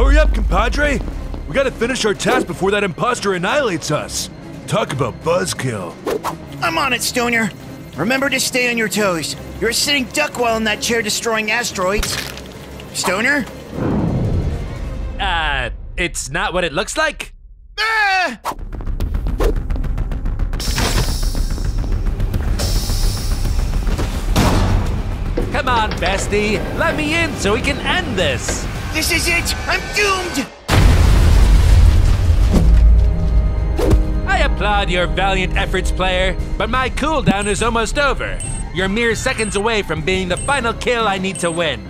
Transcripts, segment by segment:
Hurry up, compadre! We gotta finish our task before that imposter annihilates us. Talk about buzzkill. I'm on it, Stoner. Remember to stay on your toes. You're a sitting duck while in that chair destroying asteroids. Stoner? Uh, it's not what it looks like? Ah! Come on, bestie. Let me in so we can end this. This is it! I'm doomed! I applaud your valiant efforts, player, but my cooldown is almost over. You're mere seconds away from being the final kill I need to win.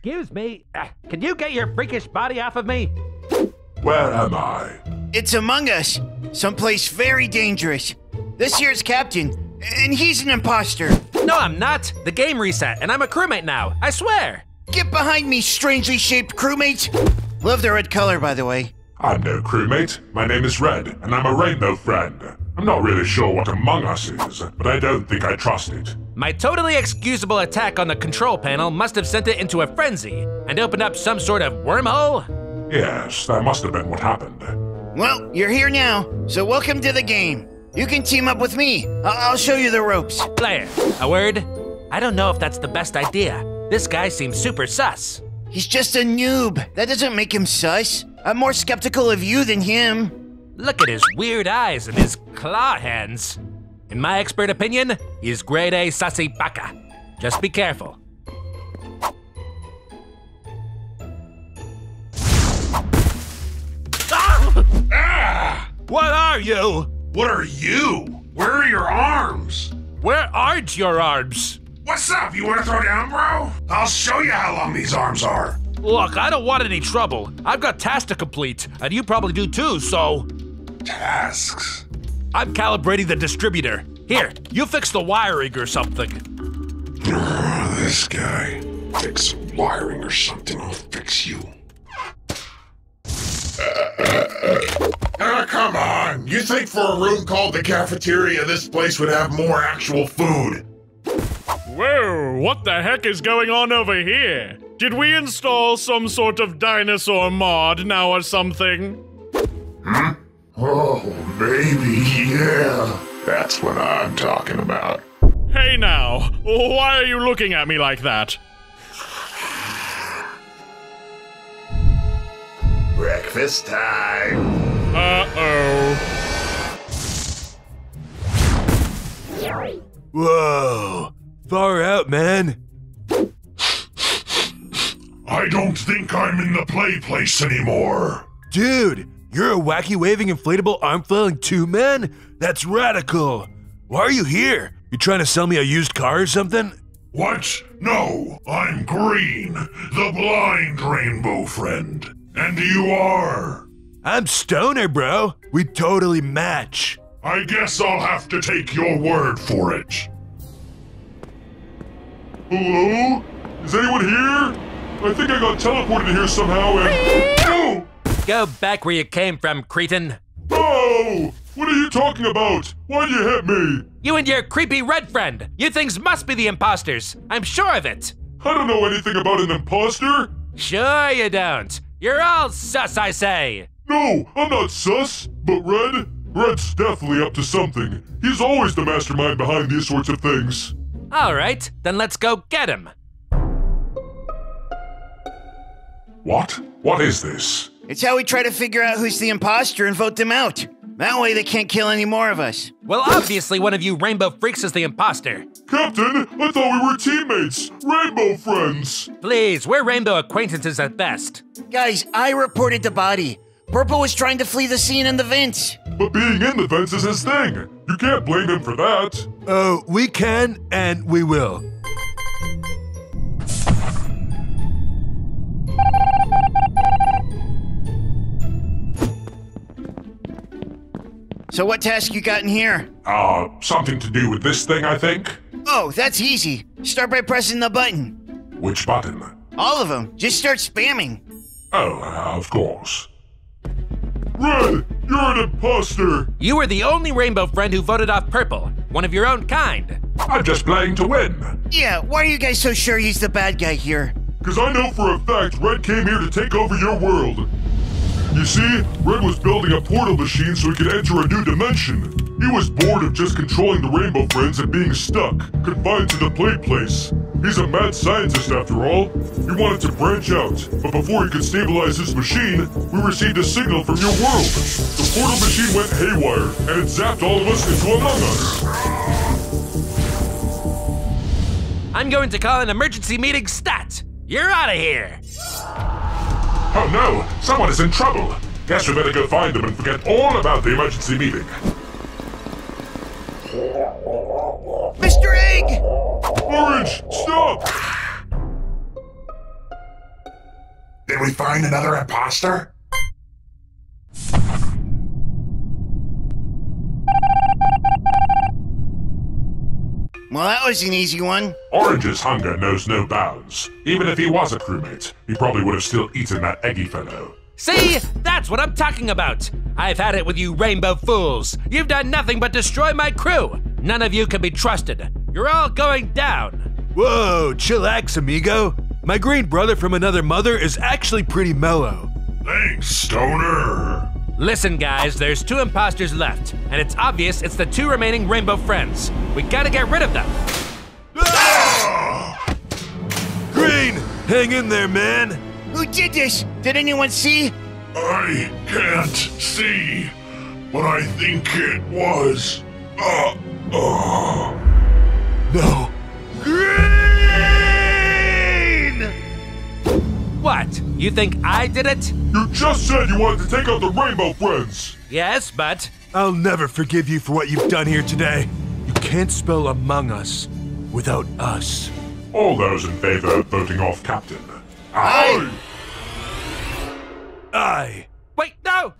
Excuse me, uh, can you get your freakish body off of me? Where am I? It's among us. Someplace very dangerous. This here's Captain, and he's an imposter. No, I'm not. The game reset, and I'm a crewmate now. I swear. Get behind me, strangely shaped crewmate. Love the red color, by the way. I'm no crewmate. My name is Red, and I'm a rainbow friend. I'm not really sure what Among Us is, but I don't think I trust it. My totally excusable attack on the control panel must have sent it into a frenzy and opened up some sort of wormhole. Yes, that must have been what happened. Well, you're here now, so welcome to the game. You can team up with me. I- I'll show you the ropes. Player, a word? I don't know if that's the best idea. This guy seems super sus. He's just a noob. That doesn't make him sus. I'm more skeptical of you than him. Look at his weird eyes and his claw hands. In my expert opinion, he's grade A sussy baka. Just be careful. Ah! What are you? What are you? Where are your arms? Where aren't your arms? What's up? You want to throw down, bro? I'll show you how long these arms are. Look, I don't want any trouble. I've got tasks to complete, and you probably do too, so. Tasks. I'm calibrating the distributor. Here, you fix the wiring or something. this guy. Fix wiring or something, I'll fix you. Ah, come on! You think for a room called the cafeteria, this place would have more actual food? Whoa, what the heck is going on over here? Did we install some sort of dinosaur mod now or something? Oh, maybe, yeah. That's what I'm talking about. Hey now, why are you looking at me like that? Breakfast time. Uh oh. Whoa. Far out, man. I don't think I'm in the play place anymore. Dude, you're a wacky waving inflatable arm flailing two man? That's radical. Why are you here? You trying to sell me a used car or something? What? No, I'm Green, the blind rainbow friend. And you are? I'm Stoner, bro. We totally match. I guess I'll have to take your word for it. Hello? Is anyone here? I think I got teleported here somehow and. Go back where you came from, cretin. Oh! What are you talking about? Why'd you hit me? You and your creepy red friend. You things must be the imposters. I'm sure of it. I don't know anything about an imposter. Sure you don't. You're all sus, I say. No, I'm not sus. But Red? Red's definitely up to something. He's always the mastermind behind these sorts of things. All right, then let's go get him. What? What is this? It's how we try to figure out who's the imposter and vote them out. That way they can't kill any more of us. Well, obviously one of you rainbow freaks is the imposter. Captain, I thought we were teammates, rainbow friends. Please, we're rainbow acquaintances at best. Guys, I reported the body. Purple was trying to flee the scene in the vents. But being in the vents is his thing. You can't blame him for that. Oh, we can and we will. So what task you got in here? Uh, something to do with this thing, I think? Oh, that's easy. Start by pressing the button. Which button? All of them. Just start spamming. Oh, uh, of course. Red, you're an imposter! You were the only rainbow friend who voted off purple, one of your own kind. I'm just playing to win. Yeah, why are you guys so sure he's the bad guy here? Because I know for a fact Red came here to take over your world. You see, Red was building a portal machine so he could enter a new dimension. He was bored of just controlling the Rainbow Friends and being stuck, confined to the play place. He's a mad scientist after all. He wanted to branch out, but before he could stabilize his machine, we received a signal from your world. The portal machine went haywire, and it zapped all of us into Among Us. I'm going to call an emergency meeting stat. You're out of here. Oh no, someone is in trouble. Guess we better go find them and forget all about the emergency meeting. Mr. Egg! Orange, stop! Did we find another imposter? Well, that was an easy one. Orange's hunger knows no bounds. Even if he was a crewmate, he probably would have still eaten that eggy fellow. See? That's what I'm talking about. I've had it with you rainbow fools. You've done nothing but destroy my crew. None of you can be trusted. You're all going down. Whoa, chillax, amigo. My green brother from another mother is actually pretty mellow. Thanks, Stoner. Listen, guys, there's two imposters left, and it's obvious it's the two remaining rainbow friends. We gotta get rid of them. Green, hang in there, man. Who did this? Did anyone see? I can't see, but I think it was. Uh, uh. No. Green! What? You think I did it? You just said you wanted to take out the Rainbow Friends. Yes, but I'll never forgive you for what you've done here today. You can't spell Among Us without us. All those in favor of voting off Captain. Aye. I. wait, no!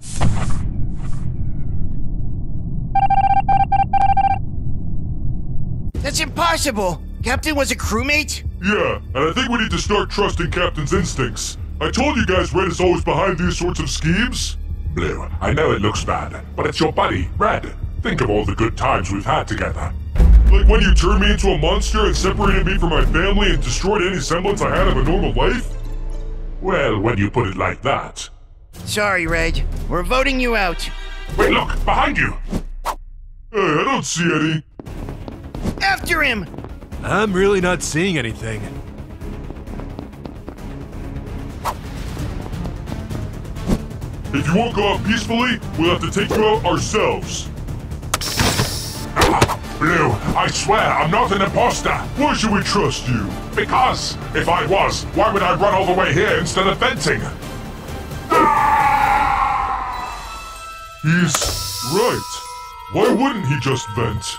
That's impossible. Captain was a crewmate? Yeah, and I think we need to start trusting Captain's instincts. I told you guys Red is always behind these sorts of schemes. Blue, I know it looks bad, but it's your buddy, Red. Think of all the good times we've had together. Like when you turned me into a monster and separated me from my family and destroyed any semblance I had of a normal life? Well, when you put it like that. Sorry, Red. We're voting you out. Wait, look, behind you! Hey, I don't see any. After him! I'm really not seeing anything. If you won't go out peacefully, we'll have to take you out ourselves. Blue, I swear I'm not an imposter. Why should we trust you? Because if I was, why would I run all the way here instead of venting? He's right. Why wouldn't he just vent?